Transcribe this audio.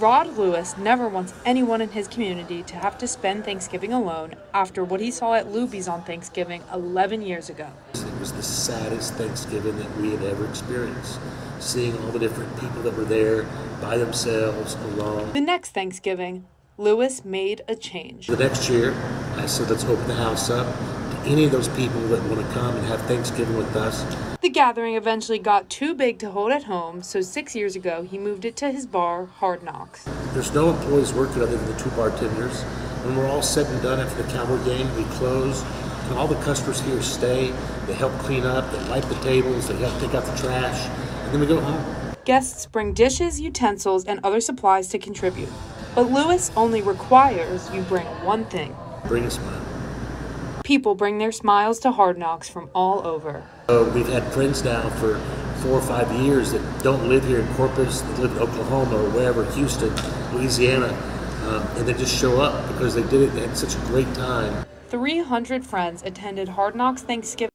Rod Lewis never wants anyone in his community to have to spend Thanksgiving alone after what he saw at Luby's on Thanksgiving 11 years ago. It was the saddest Thanksgiving that we had ever experienced. Seeing all the different people that were there by themselves, alone. The next Thanksgiving, Lewis made a change. The next year, I said, let's open the house up any of those people that want to come and have Thanksgiving with us. The gathering eventually got too big to hold at home, so six years ago he moved it to his bar, Hard Knocks. There's no employees working other than the two bartenders. When we're all said and done after the Cowboy game, we close. And all the customers here stay. They help clean up. They wipe the tables. They help take out the trash. And then we go home. Guests bring dishes, utensils, and other supplies to contribute. But Lewis only requires you bring one thing. Bring a smile. People bring their smiles to Hard Knocks from all over. So we've had friends now for four or five years that don't live here in Corpus, that live in Oklahoma or wherever, Houston, Louisiana, um, and they just show up because they did it. They had such a great time. 300 friends attended Hard Knocks Thanksgiving.